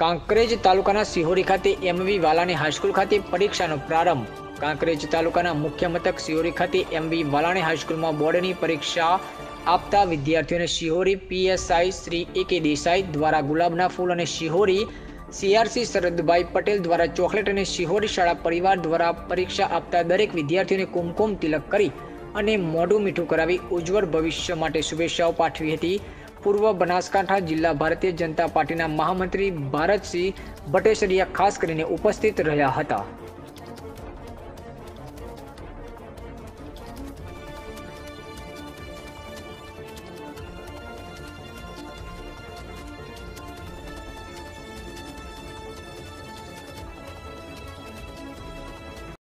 કાંકરેજ તાલુકાના સિહોરી ખાતે MV Valani high school ખાતે પરીક્ષાનો પ્રારંભ. કાંકરેજ તાલુકાના મુખ્ય મથક સિહોરી ખાતે એમવી વાલાણી હાઈસ્કૂલમાં બોર્ડની પરીક્ષા આપતા વિદ્યાર્થીઓને શિહોરી પીએસઆઈ શ્રી એ કે દેસાઈ દ્વારા ગુલાબના ફૂલ અને શિહોરી સીઆરસી શરદભાઈ પટેલ દ્વારા ચોકલેટ અને શિહોરી શાળા પરિવાર દ્વારા પરીક્ષા આપતા દરેક વિદ્યાર્થીઓને કુમકુમ તિલક કરી અને મોઢું મીઠું કરાવી ઉજ્જવળ ભવિષ્ય માટે શુભેચ્છાઓ પાઠવી હતી. પૂર્વ બનાસકાંઠા જિલ્લા ભારતીય જનતા પાર્ટીના મહામંત્રી ભારતસિંહ ભટ્ટેસરિયા ખાસ કરીને ઉપસ્થિત રહ્યા હતા.